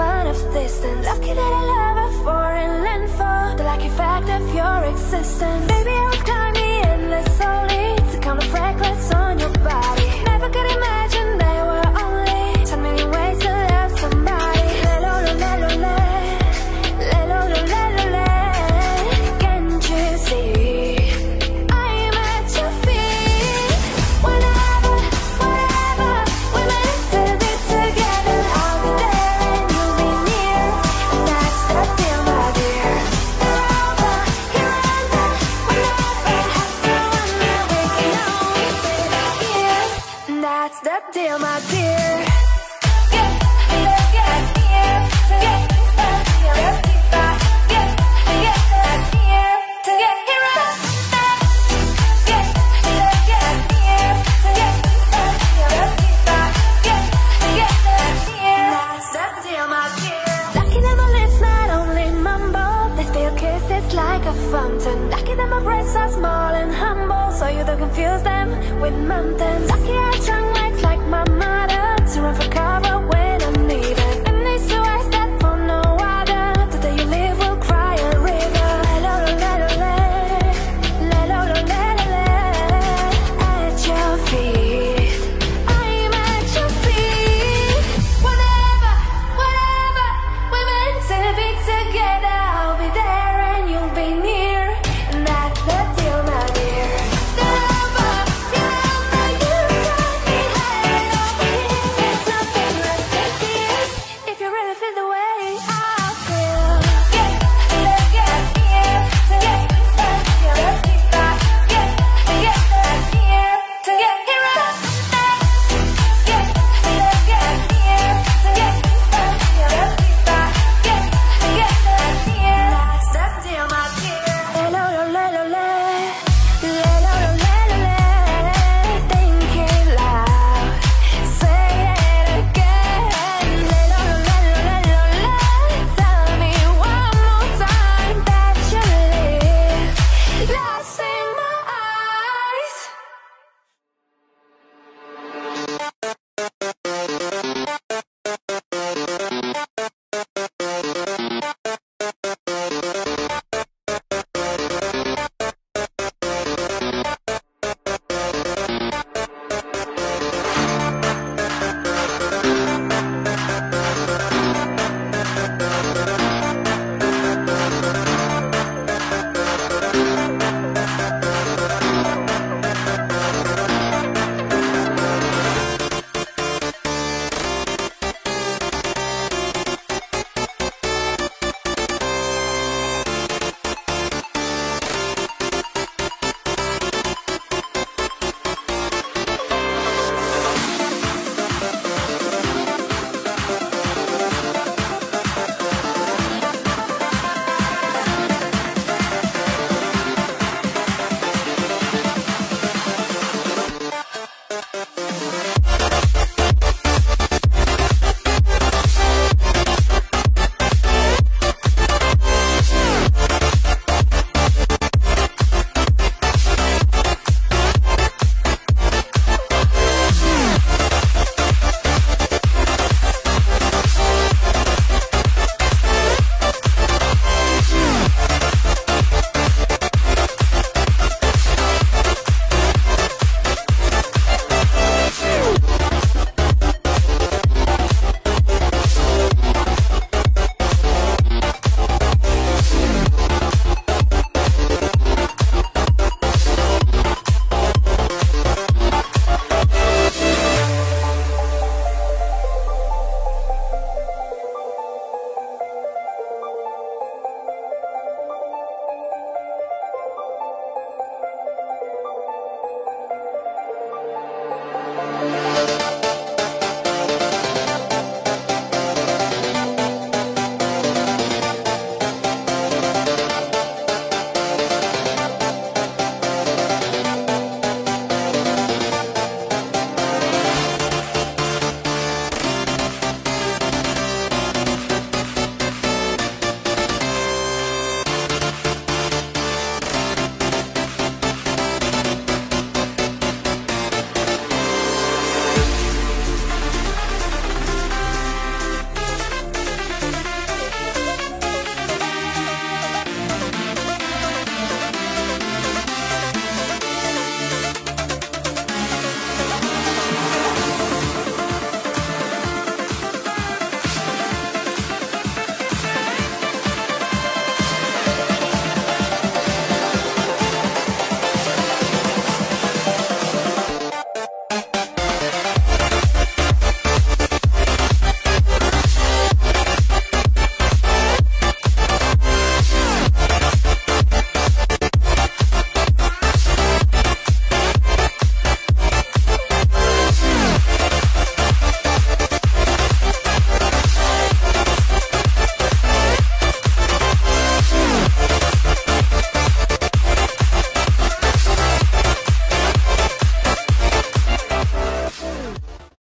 fun of distance. Lucky that I love a foreign landfall The lucky fact of your existence That's the deal, my dear Yeah, yeah, yeah, yeah like a fountain. Lucky that my breasts are small and humble. So you don't confuse them with mountains. Lucky I chunk legs like my mother To run for cover.